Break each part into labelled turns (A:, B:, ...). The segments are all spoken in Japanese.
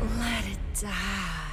A: Let it die.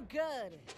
A: good.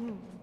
A: 嗯。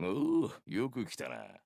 B: おおよく来たな。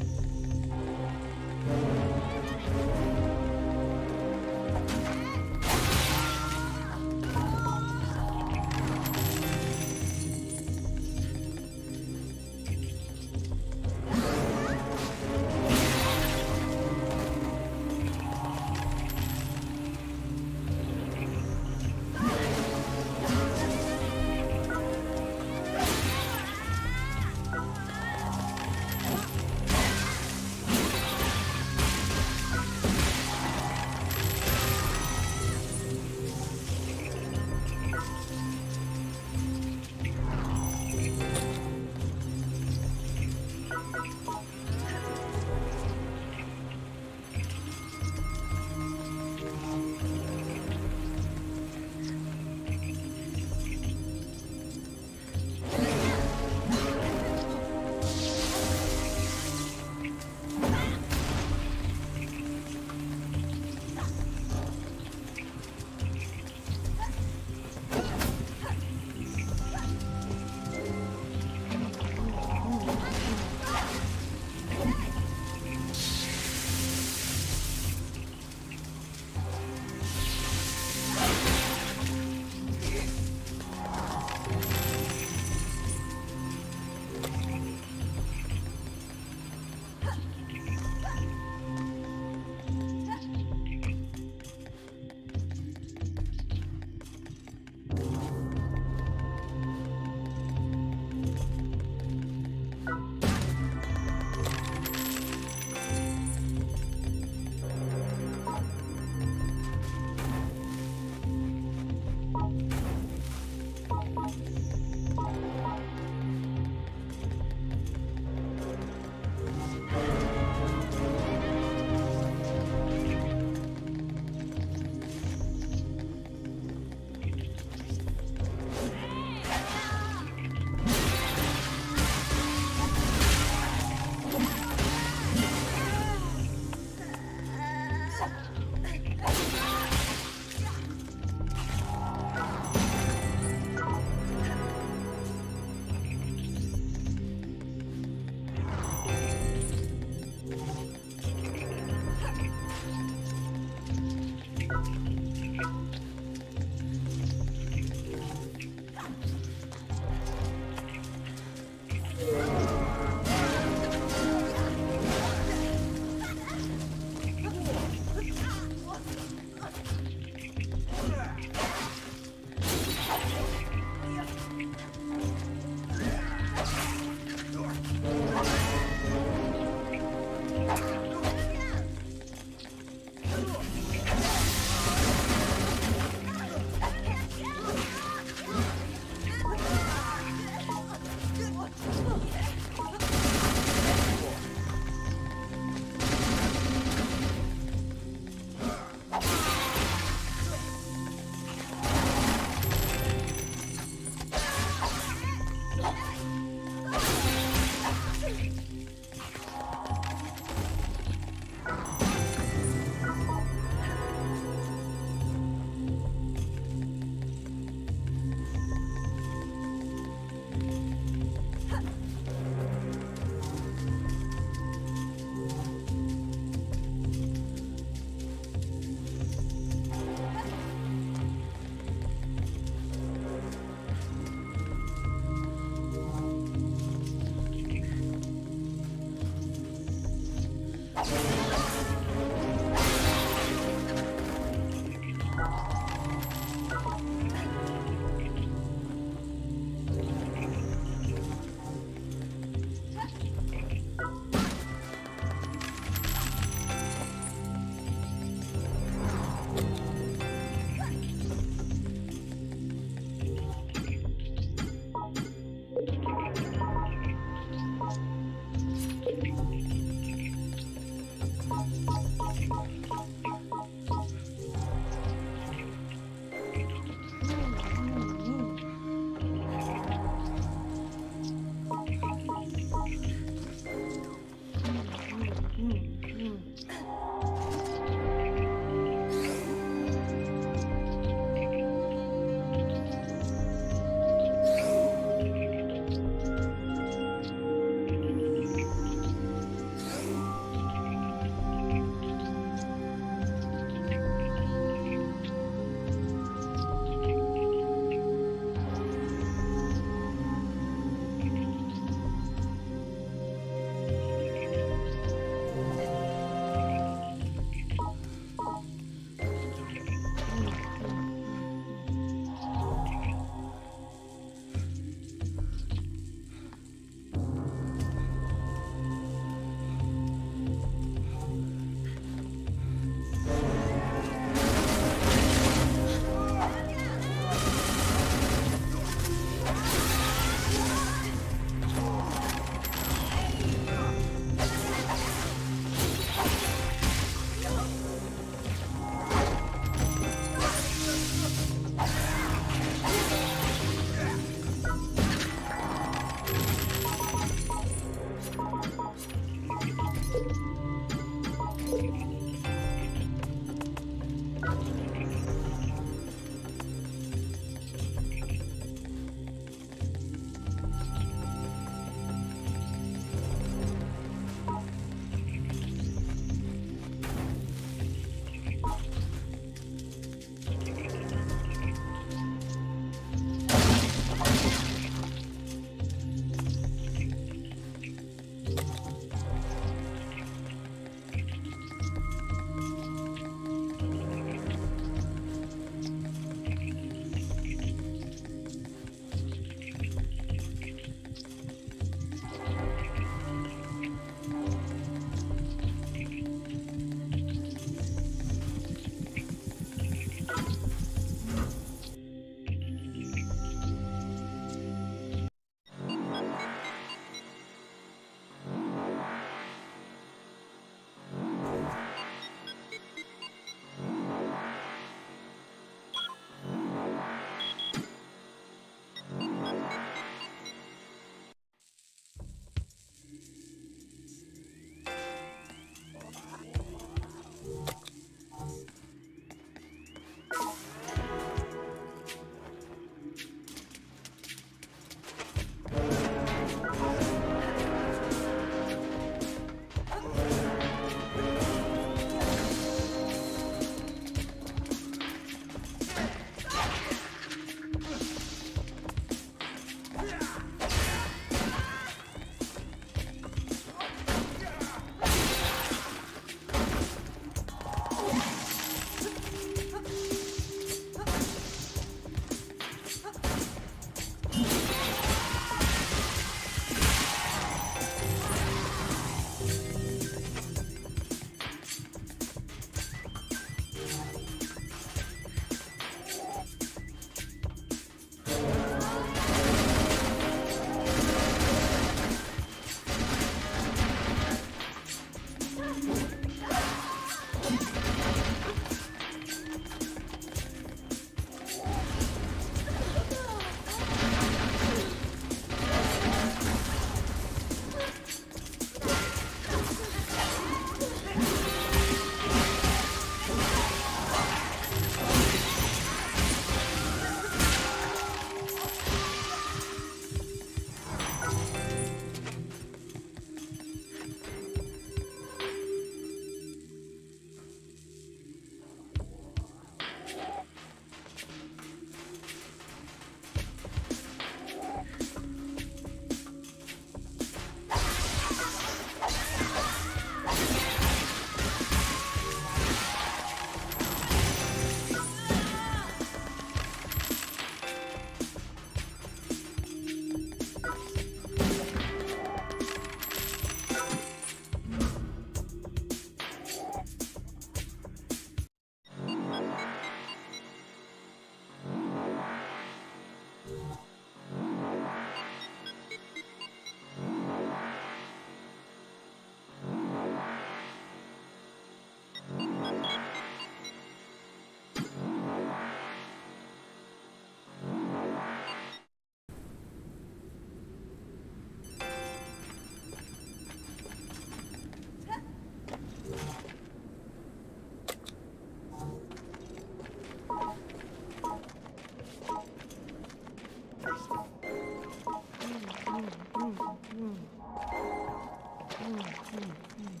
B: Mm, mm.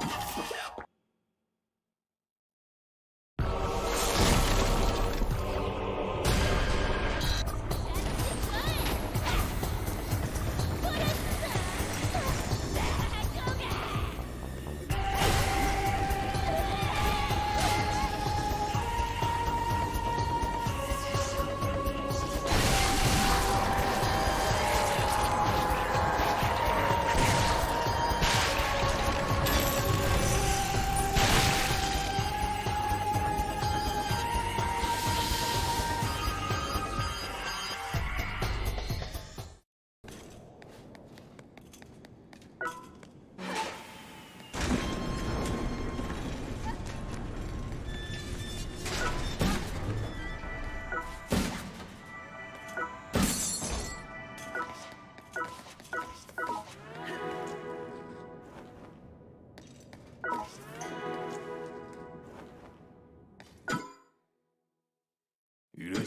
B: mm.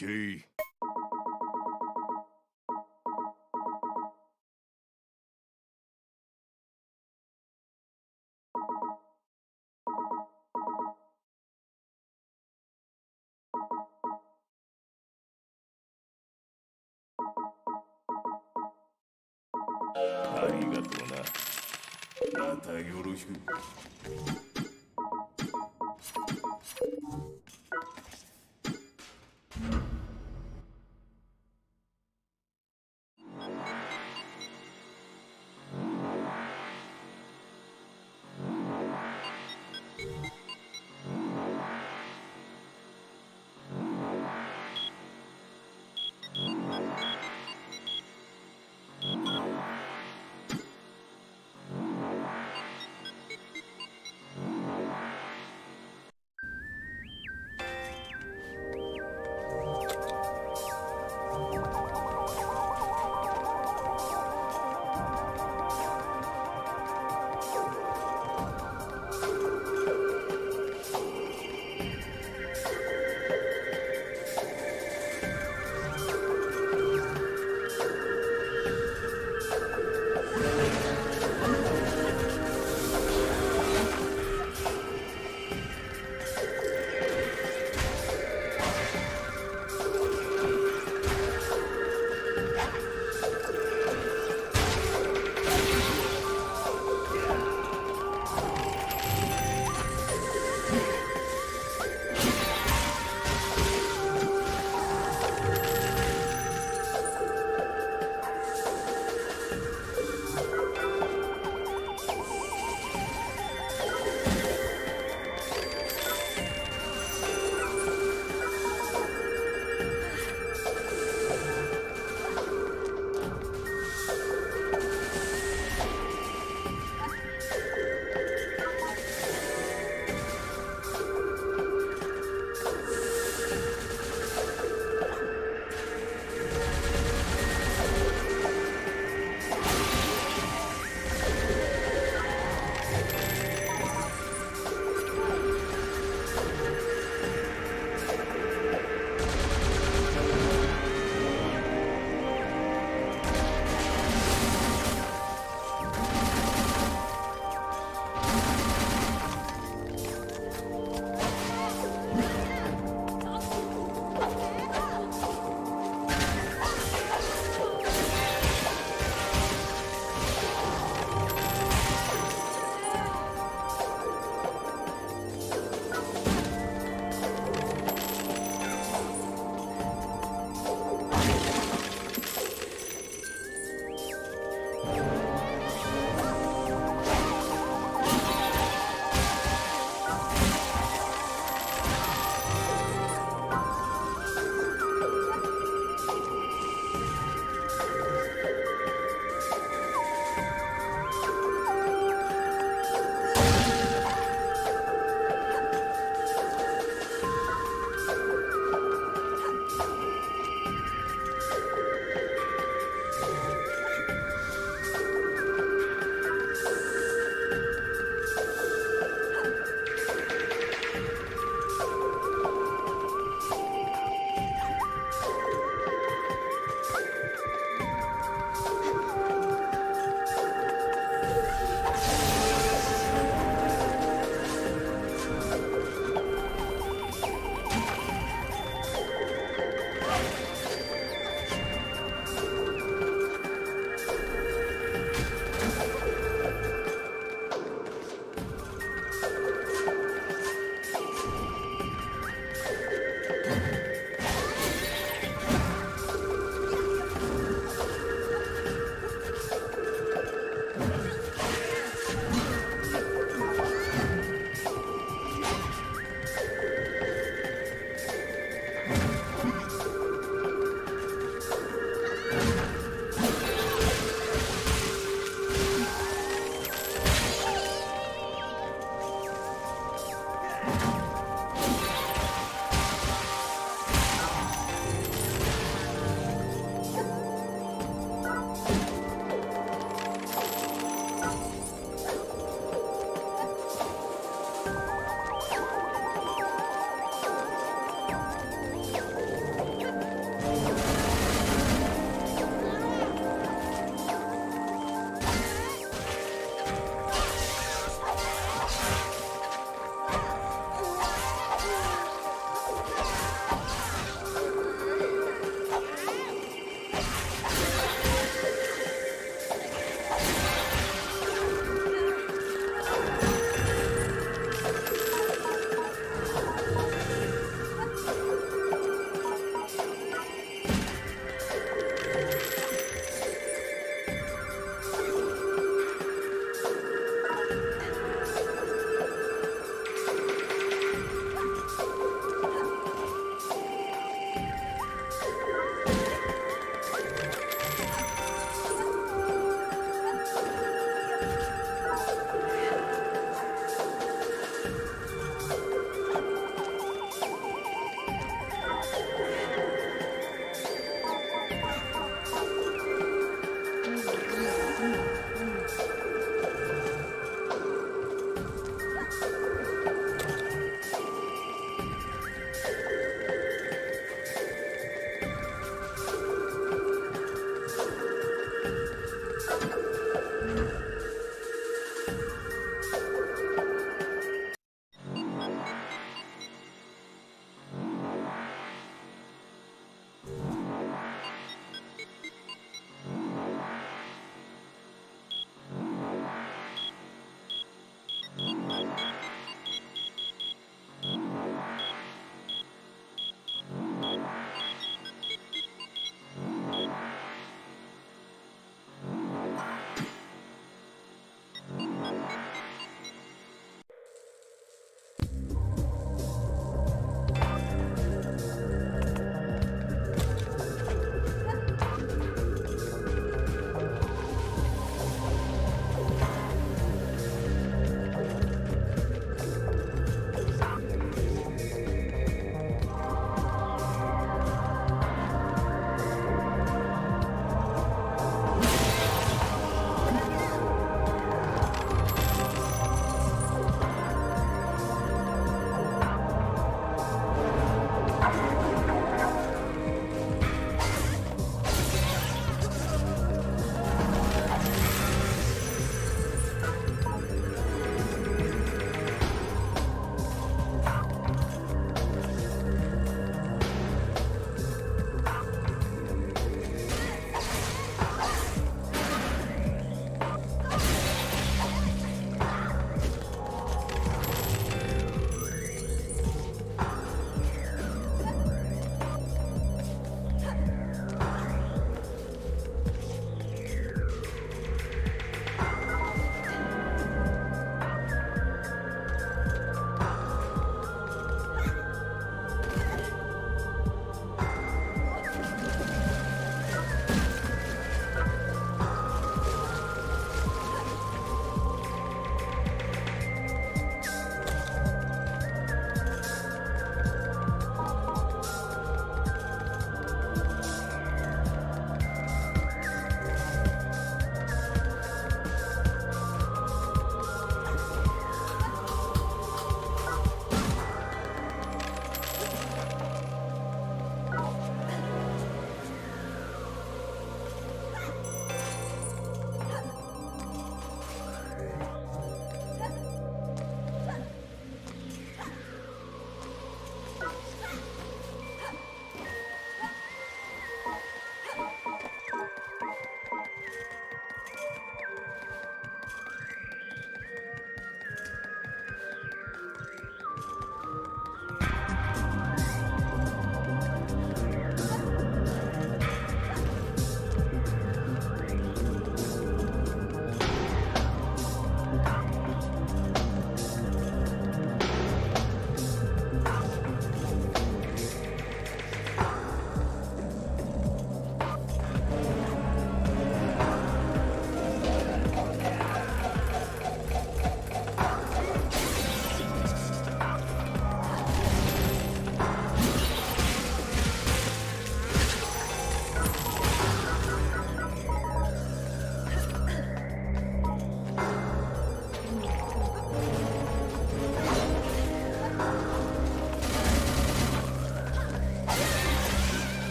B: しい。ありがとうな。またよろしく。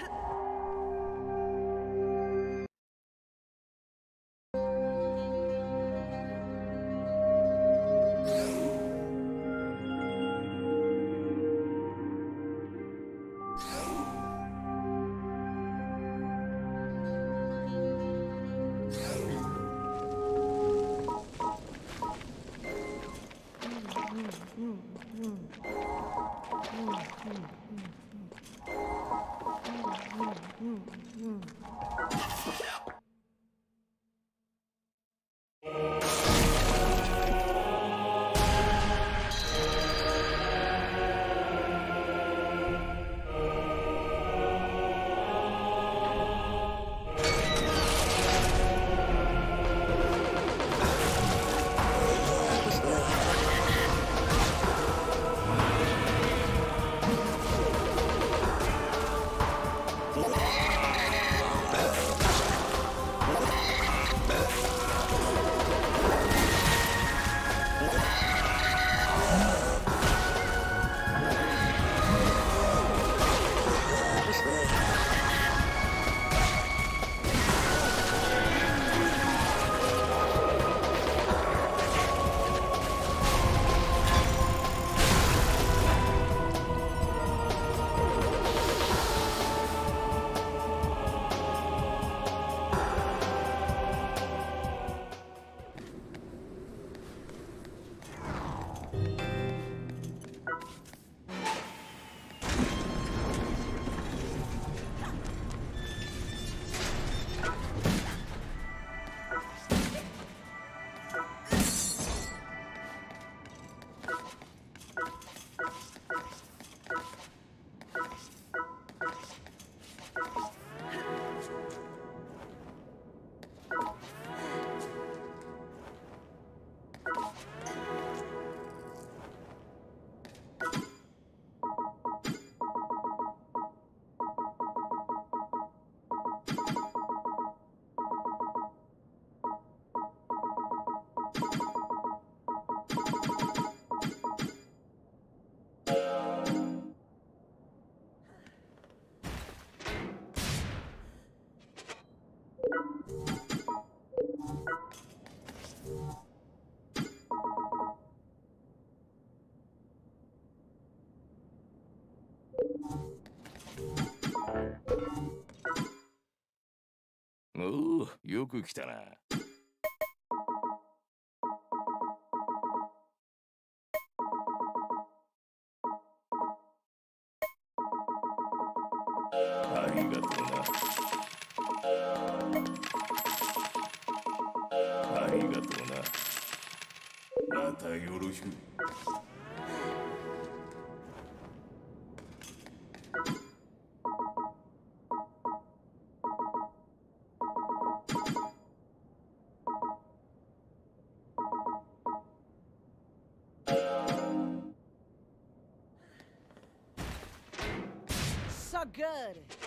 B: Huh. よく来たな。Good.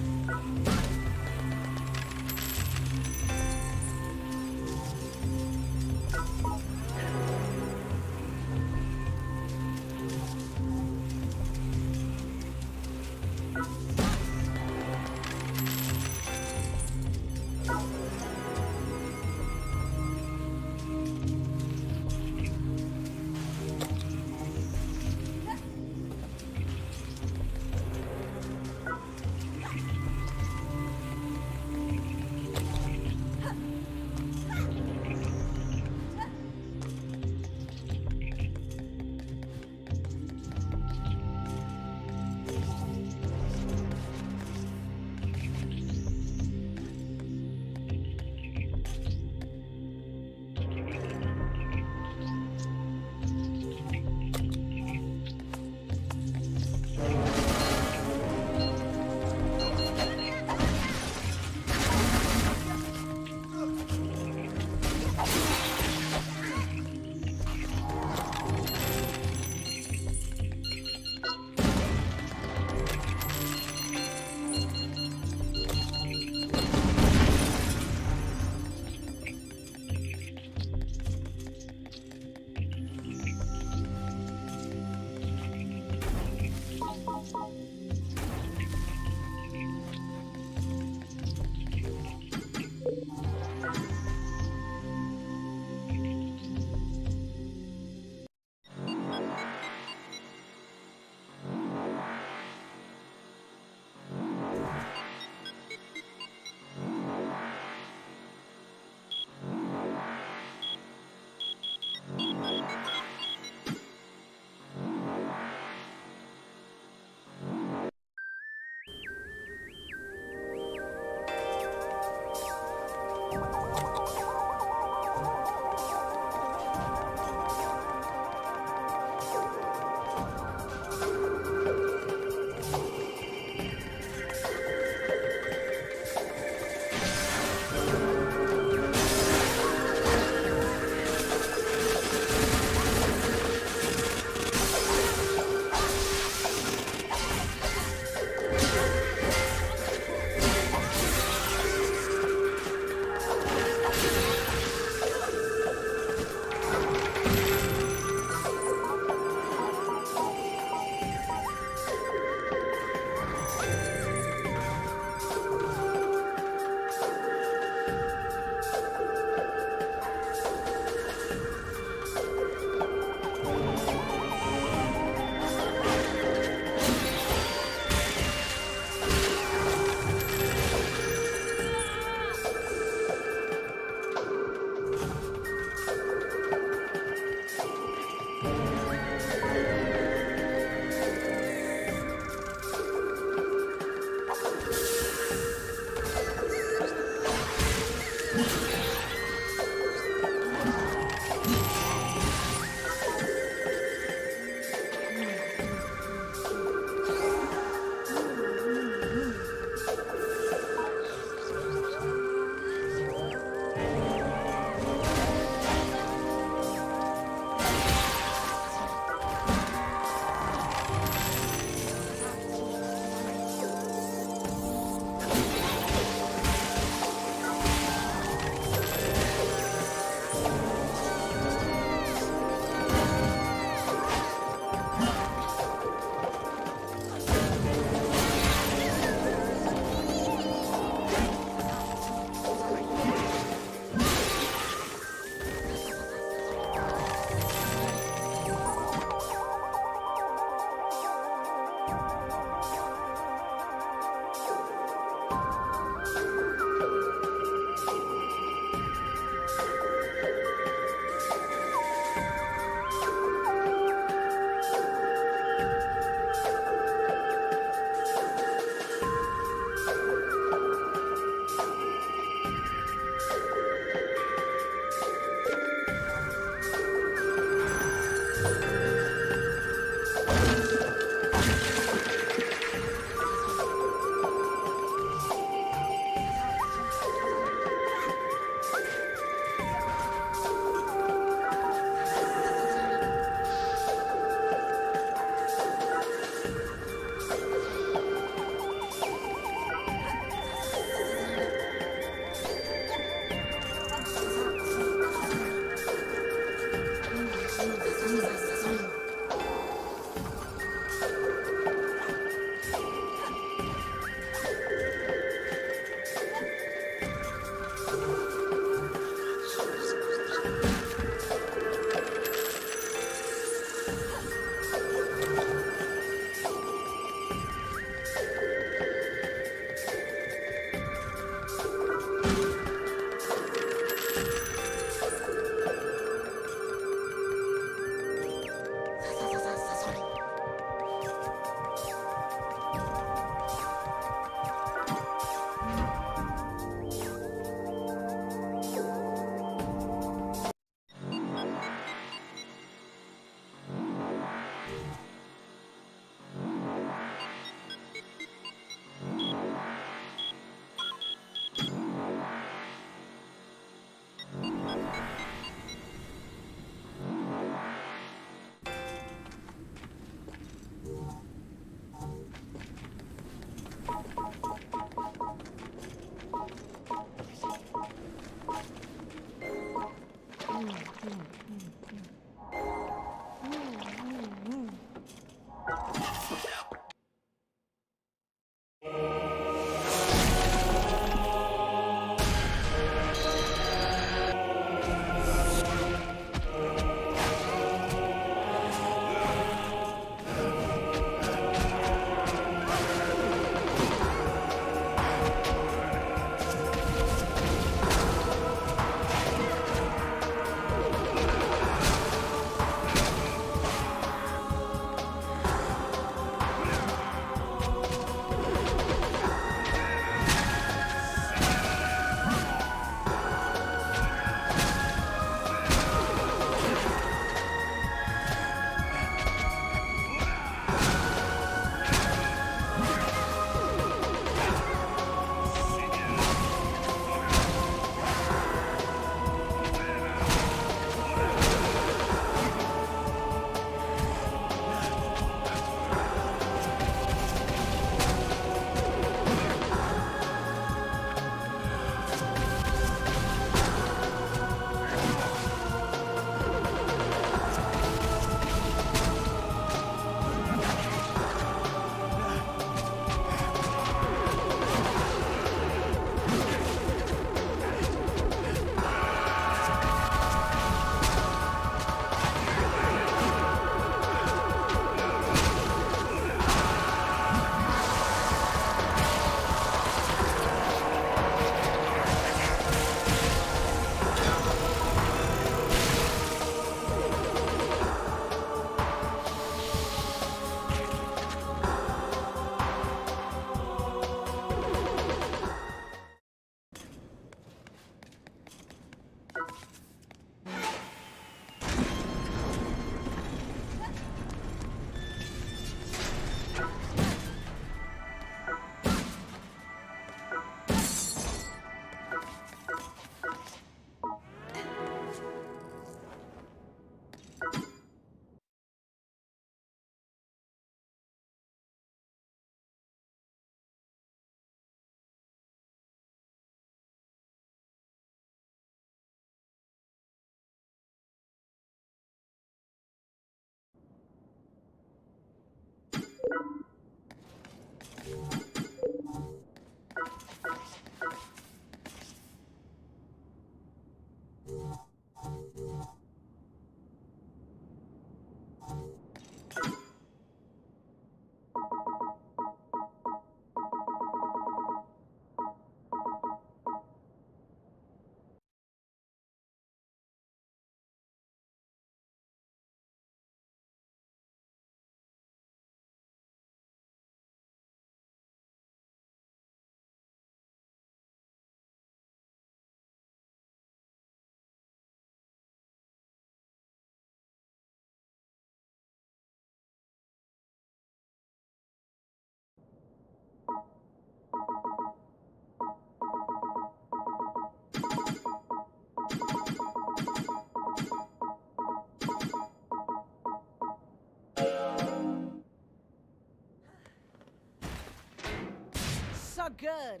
C: are good.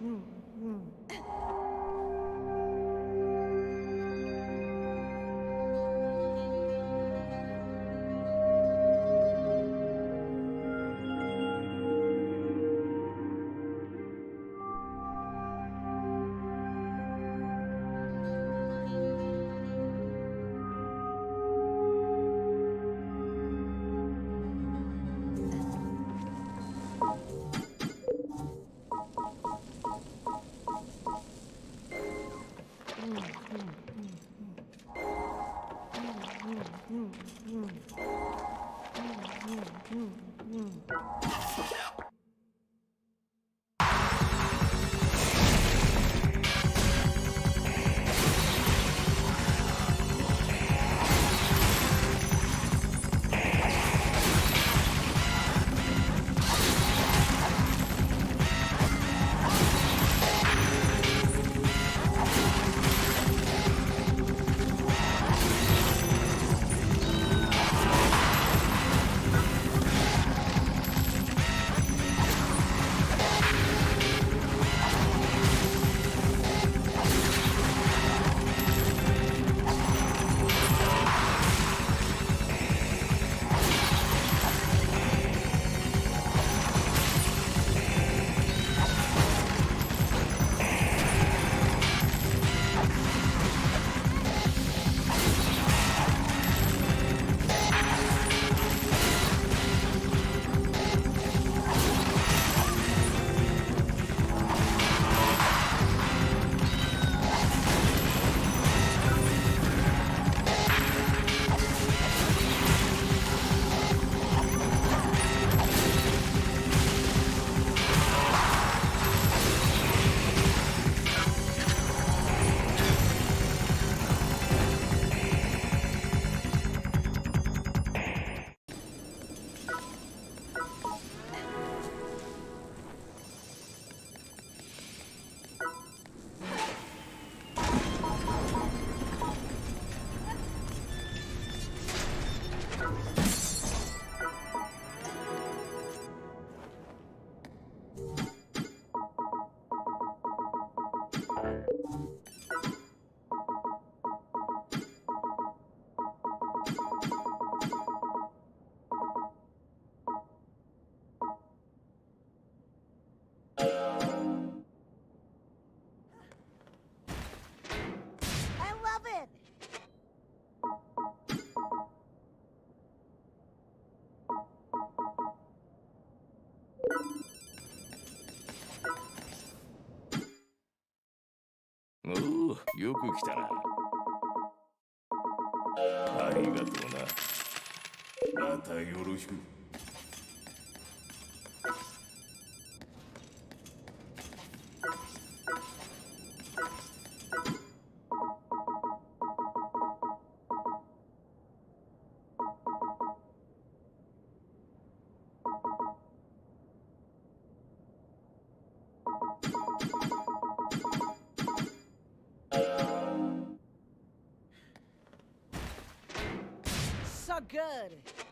C: 嗯。嗯嗯。
B: よく来たな。ありがとうな。またよろしく。
C: Good.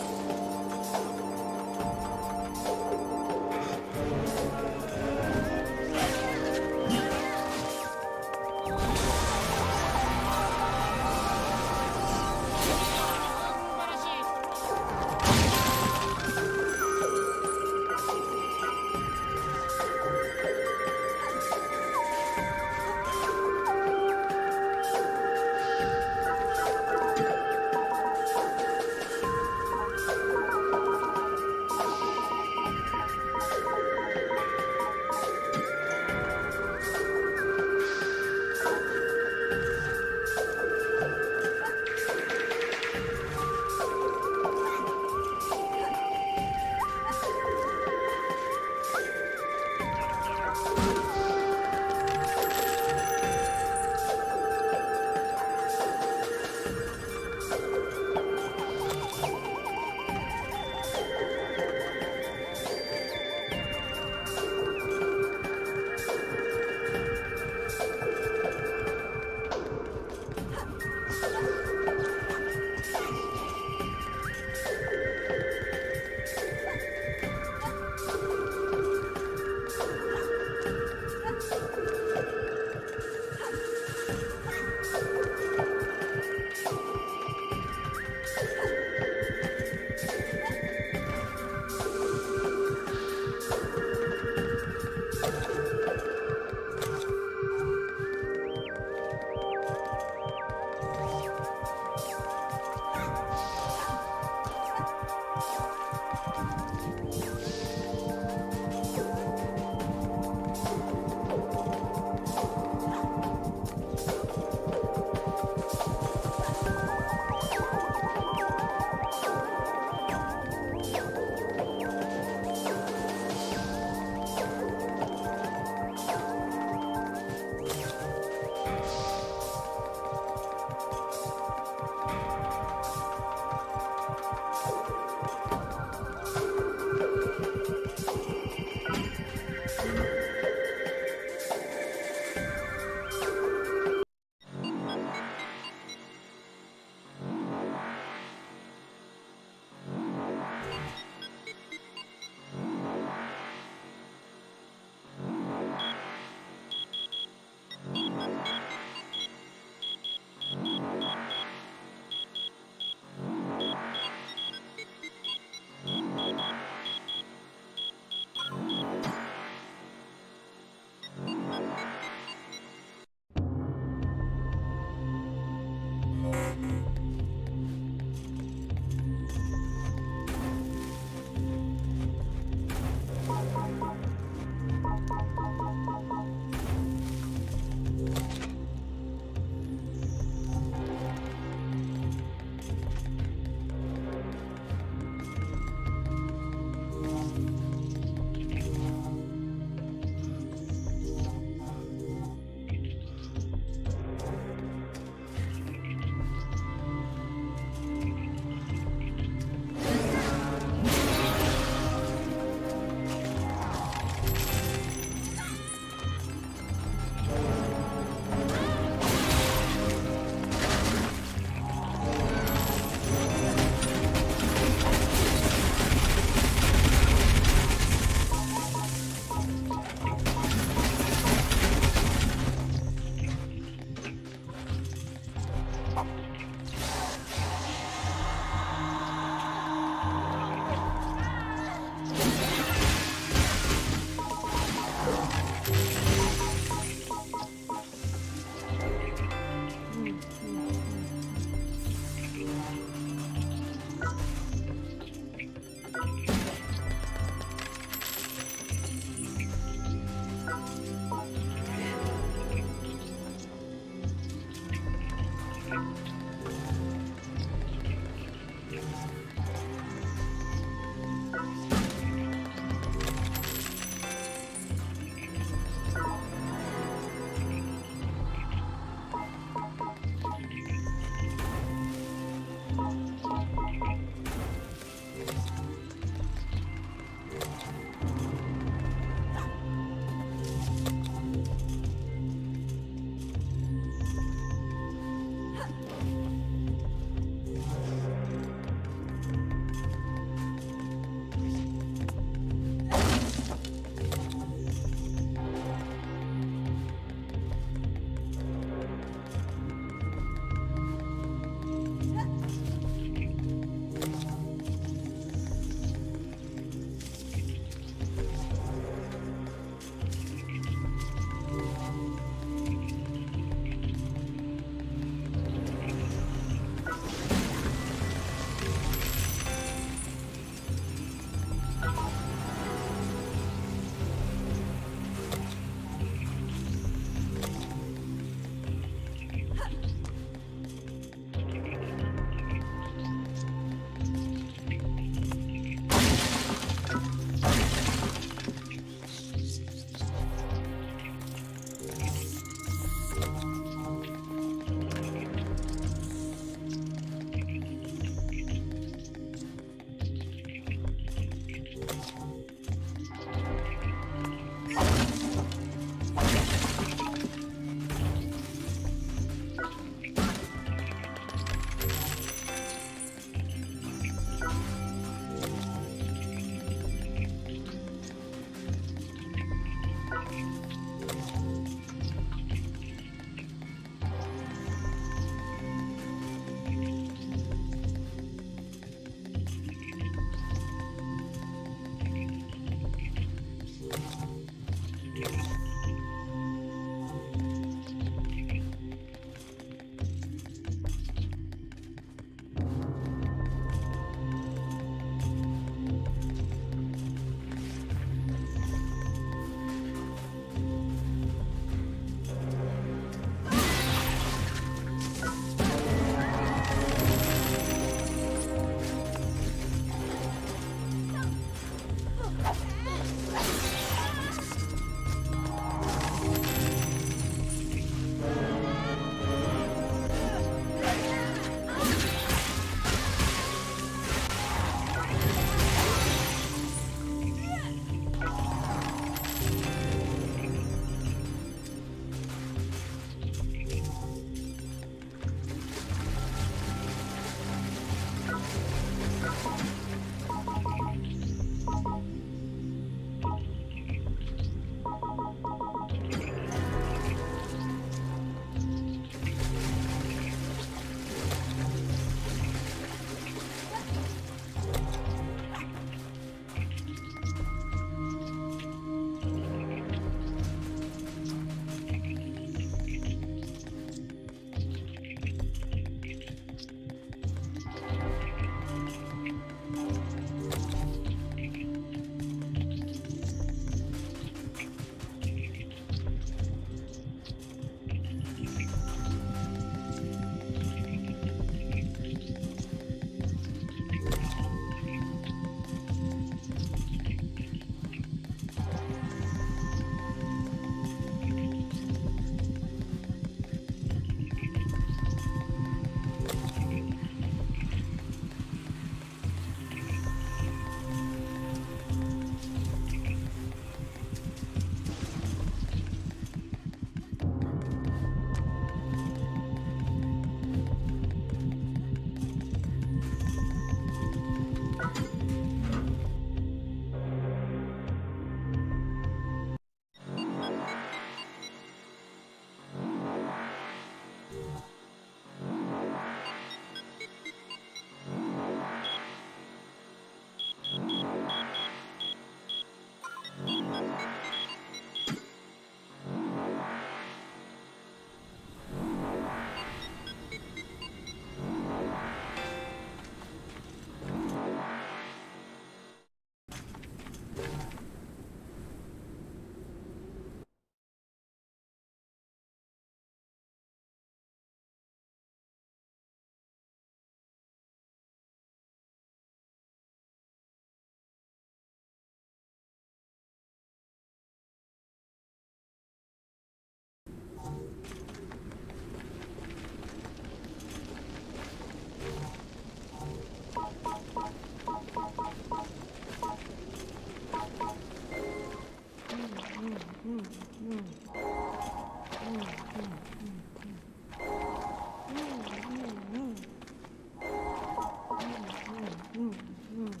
D: Mm-hmm.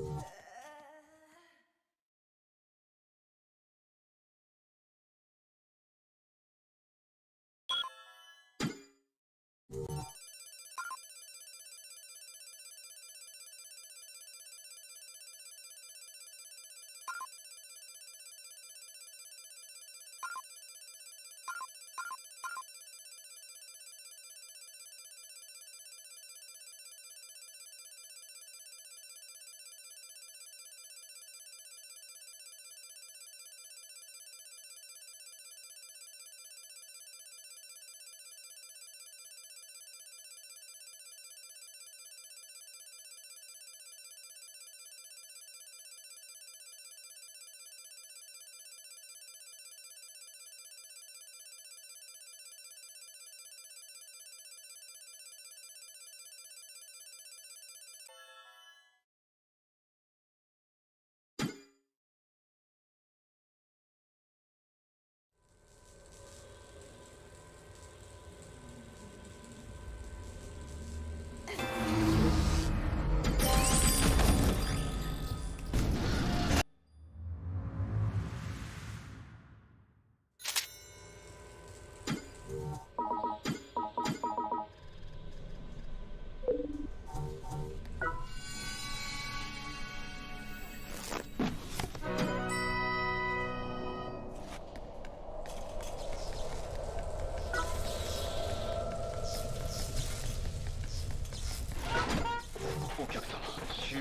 D: Yeah.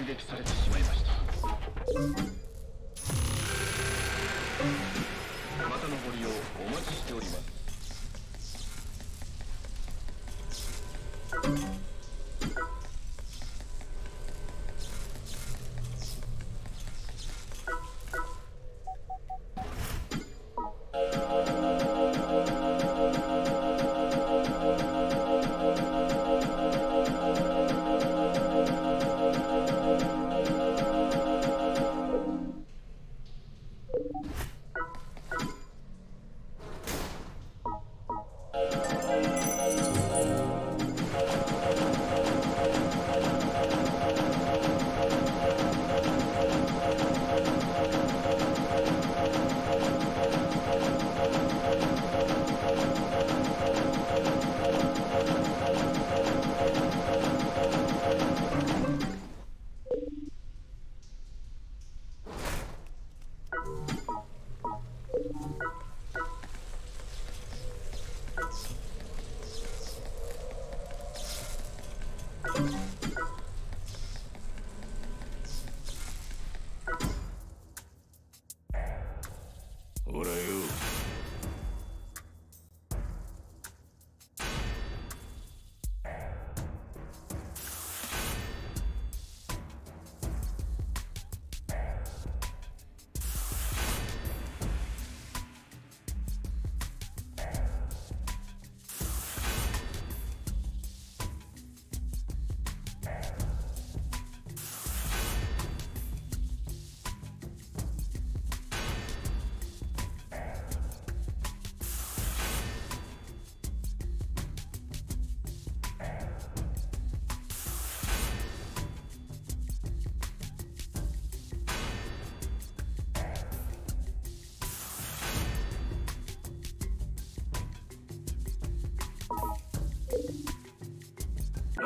D: 撃されてしまいました。またのご利用お待ちしております。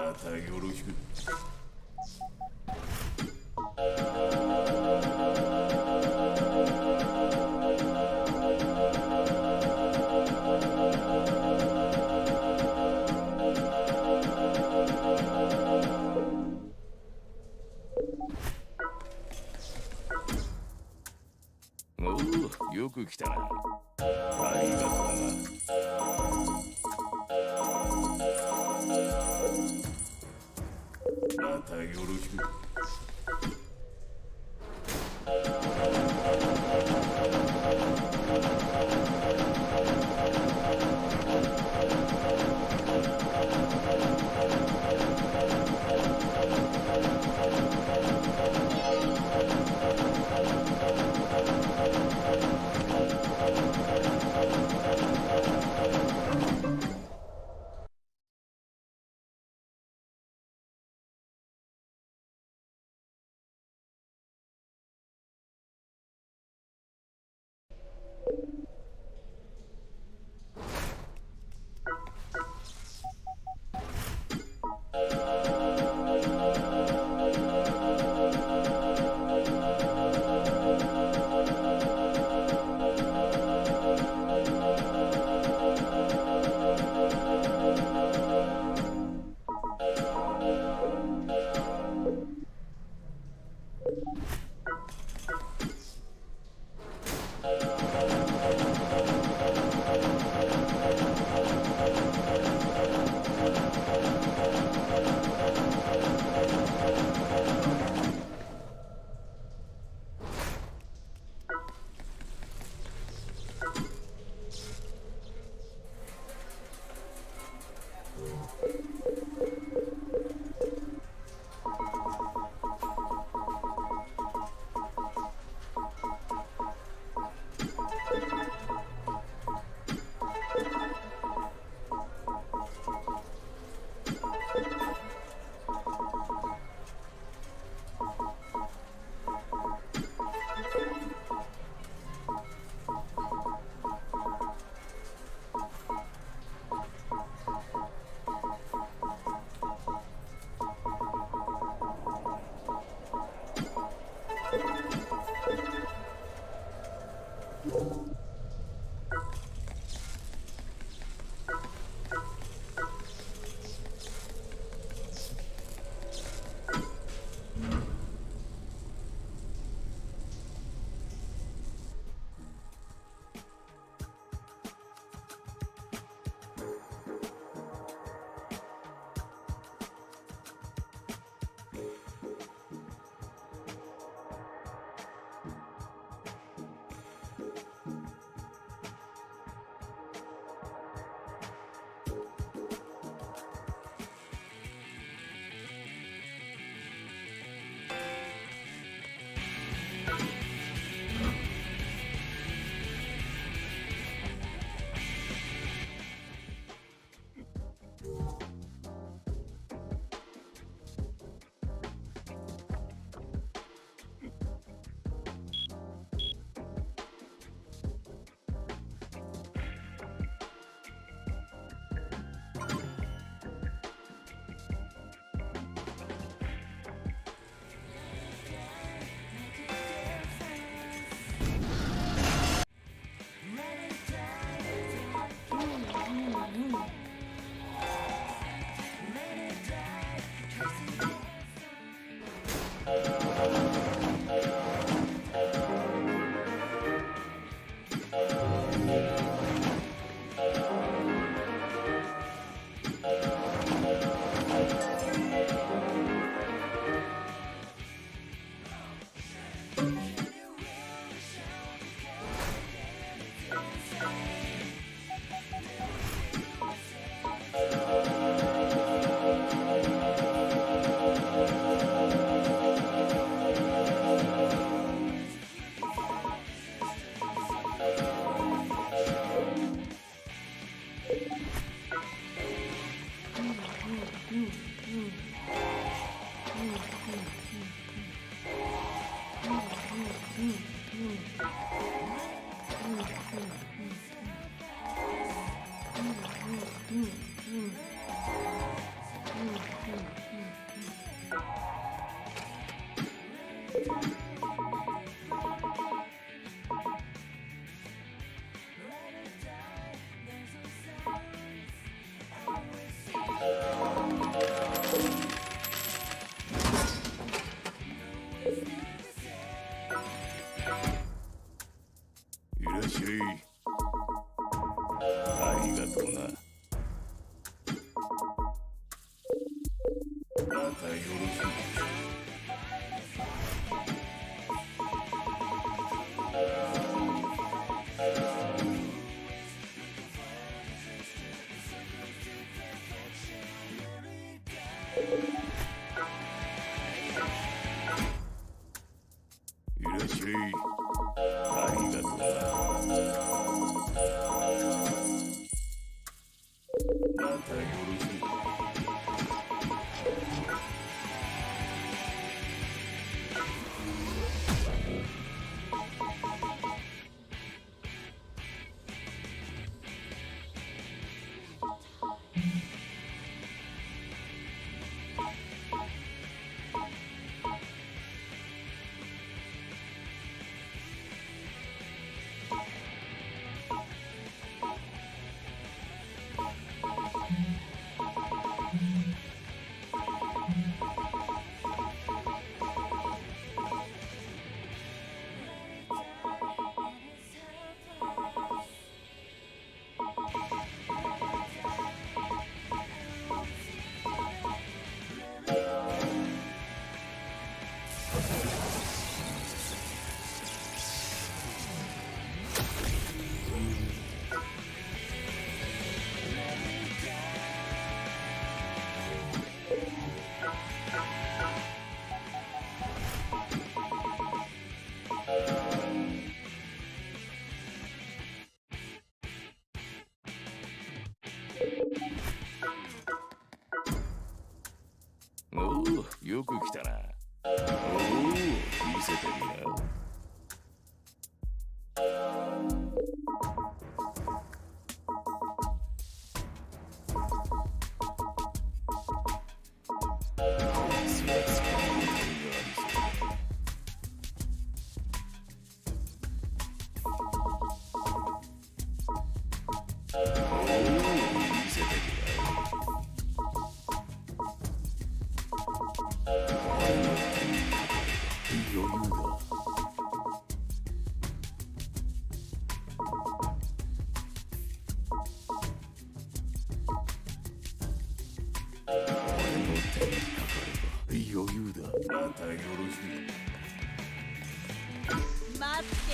B: またよろしくおおよく来たな。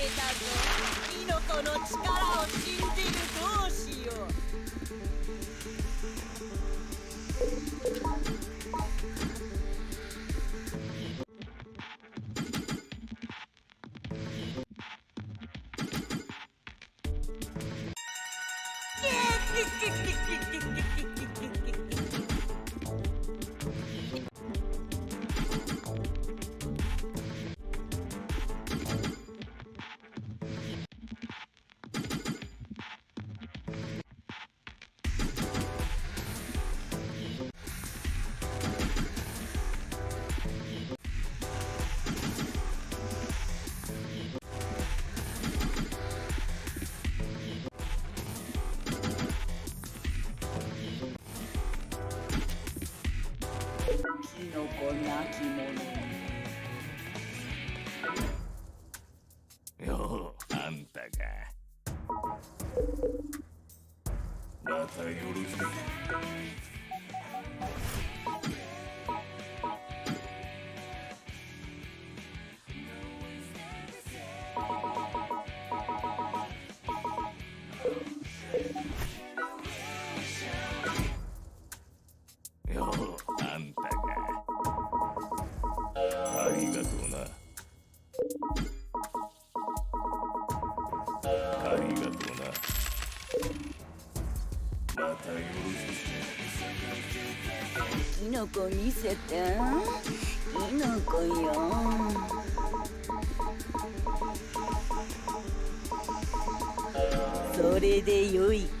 B: appreciate that. きのこなきもの。
C: キノコ見せて。キノコよ。それでよい。